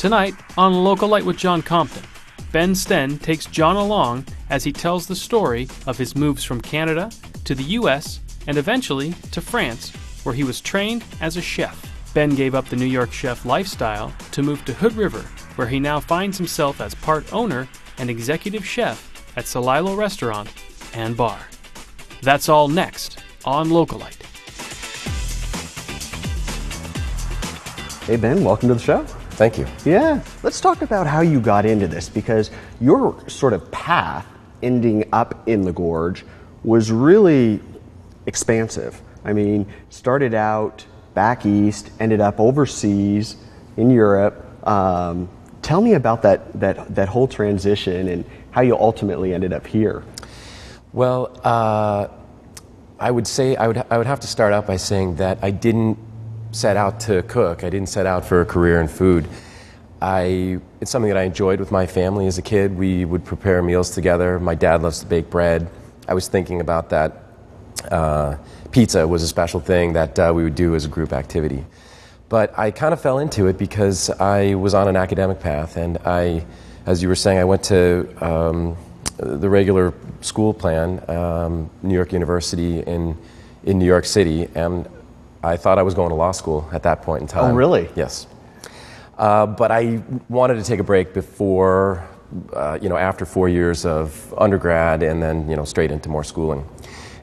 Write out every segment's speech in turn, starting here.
Tonight on Localite with Jon Compton, Ben Stenn takes Jon along as he tells the story of his moves from Canada to the US and eventually to France, where he was trained as a chef. Ben gave up the New York chef lifestyle to move to Hood River, where he now finds himself as part owner and executive chef at Celilo Restaurant and Bar. That's all next on Localite. Hey, Ben, welcome to the show. Thank you. Yeah, let's talk about how you got into this because your sort of path ending up in the gorge was really expansive. I mean, started out back east, ended up overseas in Europe. Um, tell me about that, that, that whole transition and how you ultimately ended up here. Well, uh, I would say I would, I would have to start out by saying that I didn't set out to cook. I didn't set out for a career in food. I, it's something that I enjoyed with my family as a kid. We would prepare meals together. My dad loves to bake bread. I was thinking about that. Uh, pizza was a special thing that uh, we would do as a group activity. But I kind of fell into it because I was on an academic path, and I, as you were saying, I went to um, the regular school plan, um, New York University in in New York City, and I thought I was going to law school at that point in time. Oh, really? Yes. Uh, but I wanted to take a break before, uh, you know, after four years of undergrad and then, you know, straight into more schooling.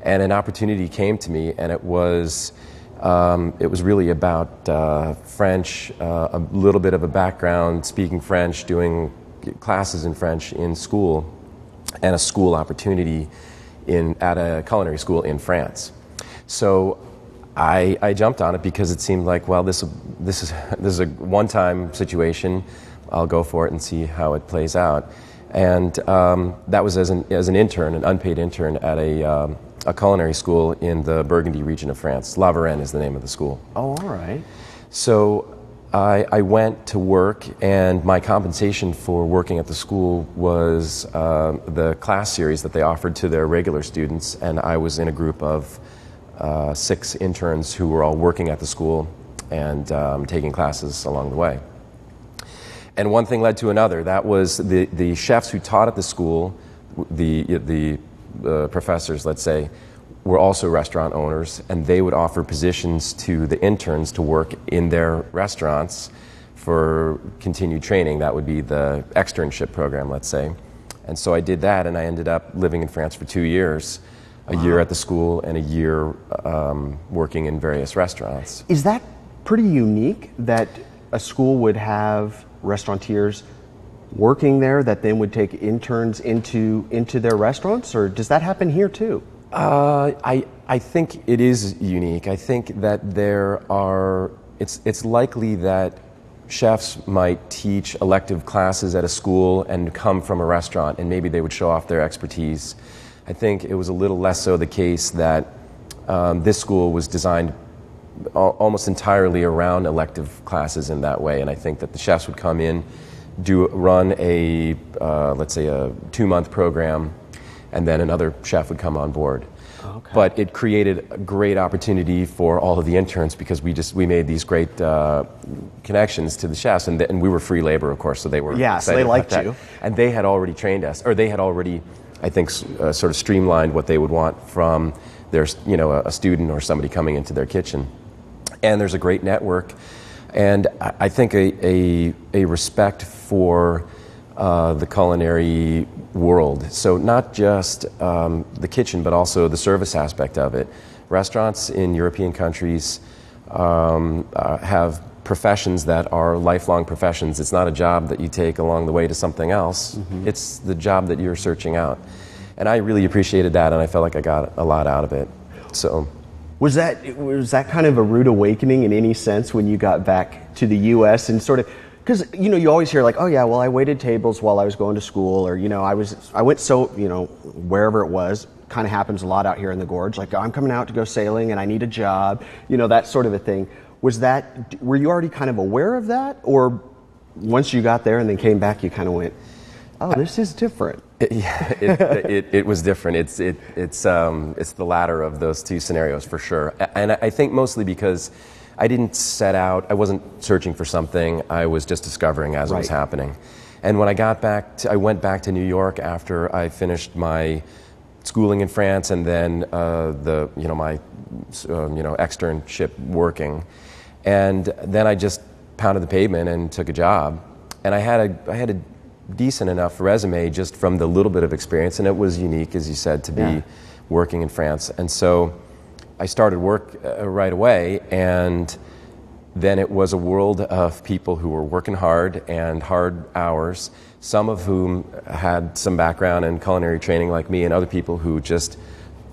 And an opportunity came to me, and it was, um, it was really about uh, French, uh, a little bit of a background speaking French, doing classes in French in school, and a school opportunity in, at a culinary school in France. So I, I, jumped on it because it seemed like, well, this, this, is, this is a one time situation. I'll go for it and see how it plays out. And um, that was as an, as an intern, an unpaid intern at a, um, a culinary school in the Burgundy region of France. La Varenne is the name of the school. Oh, all right. So I, I went to work, and my compensation for working at the school was uh, the class series that they offered to their regular students, and I was in a group of uh, six interns who were all working at the school and um, taking classes along the way. And one thing led to another. That was the, the chefs who taught at the school, the, the uh, professors, let's say, were also restaurant owners, and they would offer positions to the interns to work in their restaurants for continued training. That would be the externship program, let's say. And so I did that, and I ended up living in France for two years a wow. year at the school and a year um, working in various restaurants. Is that pretty unique that a school would have restaurateurs working there that then would take interns into into their restaurants, or does that happen here too? Uh, I I think it is unique. I think that there are. It's it's likely that chefs might teach elective classes at a school and come from a restaurant, and maybe they would show off their expertise. I think it was a little less so the case that um, this school was designed al- almost entirely around elective classes in that way. And I think that the chefs would come in, do run a, uh, let's say, a two month program, and then another chef would come on board. Okay. But it created a great opportunity for all of the interns because we just we made these great uh, connections to the chefs, and, th- and we were free labor, of course, so they were yeah, so they liked you, and they had already trained us, or they had already I think, uh, sort of streamlined what they would want from their, you know, a, student or somebody coming into their kitchen. And there's a great network, and I think a, a, a respect for uh, the culinary world. So, not just um, the kitchen, but also the service aspect of it. Restaurants in European countries um, uh, have professions that are lifelong professions. It's not a job that you take along the way to something else. Mm-hmm. It's the job that you're searching out. And I really appreciated that, and I felt like I got a lot out of it. So. Was that was that kind of a rude awakening in any sense when you got back to the U.S. and sort of because you know you always hear like oh yeah well I waited tables while I was going to school or you know I was I went so you know wherever it was kind of happens a lot out here in the gorge like I'm coming out to go sailing and I need a job you know that sort of a thing was that were you already kind of aware of that, or once you got there and then came back, you kind of went, "Oh, this is different." It, yeah, it, it, it, was different. It's it, it's um, it's the latter of those two scenarios for sure, and I think mostly because I didn't set out, I wasn't searching for something, I was just discovering as it was happening. And when I got back, to, I went back to New York after I finished my schooling in France and then uh, the, you know, my um, you know, externship working. And then I just pounded the pavement and took a job. And I had a, I had a decent enough resume just from the little bit of experience, and it was unique, as you said, to be Yeah. working in France. And so I started work uh, right away, and then it was a world of people who were working hard and hard hours, some of whom had some background in culinary training like me, and other people who just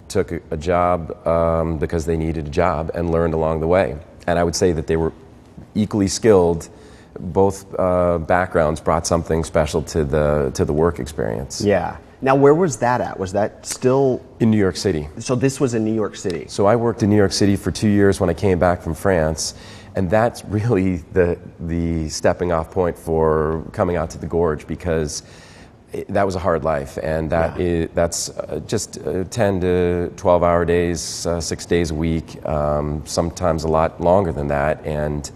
took a, a job um, because they needed a job and learned along the way. And I would say that they were equally skilled. Both uh, backgrounds brought something special to the, to the work experience. Yeah. Now, where was that at? Was that still? In New York City. So this was in New York City. So I worked in New York City for two years when I came back from France, and that's really the the stepping off point for coming out to the Gorge because it, that was a hard life, and that Yeah. is- that's uh, just uh, ten to twelve hour days, uh, six days a week, um, sometimes a lot longer than that, and.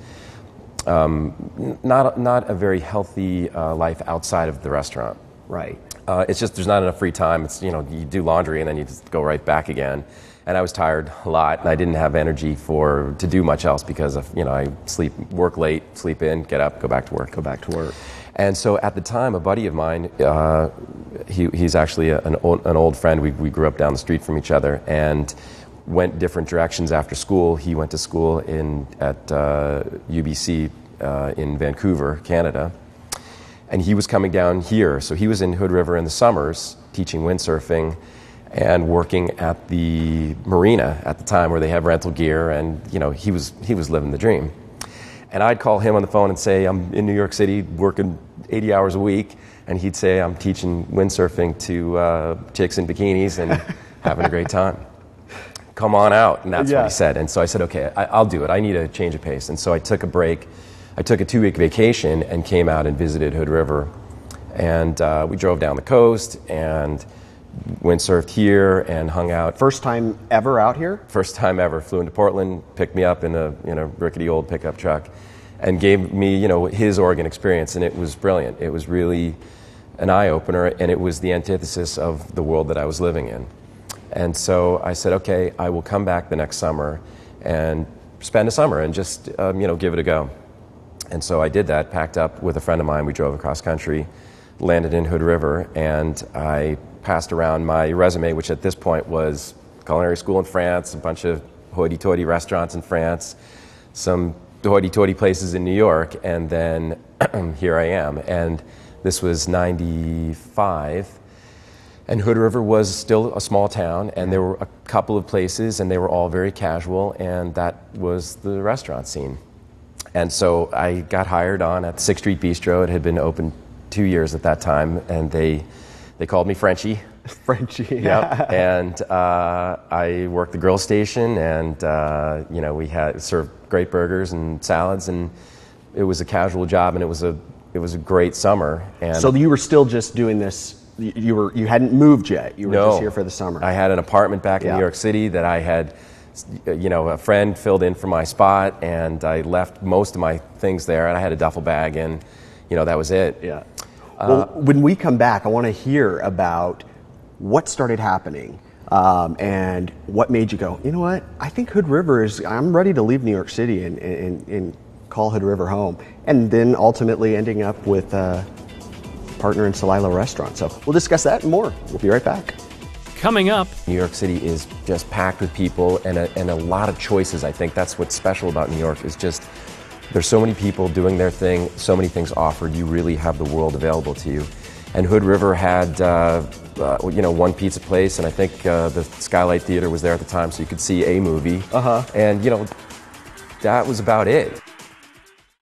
Um, not, not a very healthy uh, life outside of the restaurant. Right. Uh, it's just there's not enough free time. It's you know you do laundry and then you just go right back again. And I was tired a lot, and I didn't have energy for to do much else because of you know I sleep, work late, sleep in, get up, go back to work. Go back to work. And so at the time, a buddy of mine, uh, he, he's actually a, an, old, an old friend. We, we grew up down the street from each other and went different directions after school. He went to school in, at uh, UBC uh, in Vancouver, Canada. And he was coming down here. So he was in Hood River in the summers teaching windsurfing and working at the marina at the time where they have rental gear. And, you know, he was, he was living the dream. And I'd call him on the phone and say, I'm in New York City working 80 hours a week. And he'd say, I'm teaching windsurfing to uh, chicks in bikinis and having a great time. Come on out. And that's Yeah. what he said. And so I said, okay, I, I'll do it. I need a change of pace. And so I took a break. I took a two week vacation and came out and visited Hood River. And uh, we drove down the coast and windsurfed here and hung out. First time ever out here? first time ever. Flew into portland picked me up in a you know rickety old pickup truck and gave me you know his oregon experience and it was brilliant. It was really an eye-opener and it was the antithesis of the world that i was living in. And so i said okay i will come back the next summer and spend a summer and just um, you know give it a go. And so I did that, packed up with a friend of mine. We drove across country, landed in Hood River, and I passed around my resume, which at this point was culinary school in France, a bunch of hoity toity restaurants in France, some hoity toity places in New York, and then here I am. And this was 95. And Hood River was still a small town, and there were a couple of places, and they were all very casual, and that was the restaurant scene. And so I got hired on at Sixth Street Bistro. It had been open two years at that time, and they they called me Frenchie. Frenchie. Yep. and uh, I worked the grill station, and uh, you know we had served great burgers and salads, and it was a casual job, and it was a it was a great summer. And So you were still just doing this. You were you hadn't moved yet. You were no, just here for the summer. I had an apartment back in Yeah. New York City that I had, you know, a friend filled in for my spot, and I left most of my things there, and I had a duffel bag, and you know that was it. yeah. Well, when we come back, I want to hear about what started happening um, and what made you go. You know what? I think Hood River is. I'm ready to leave New York City and and, and call Hood River home, and then ultimately ending up with a partner in Celilo Restaurant. So we'll discuss that and more. We'll be right back. Coming up, New York City is just packed with people and a, and a lot of choices. I think that's what's special about New York is just there's so many people doing their thing, so many things offered. You really have the world available to you. And Hood River had, uh, uh, you know, one pizza place, and I think uh, the Skylight Theater was there at the time, so you could see a movie. Uh huh. And you know, that was about it.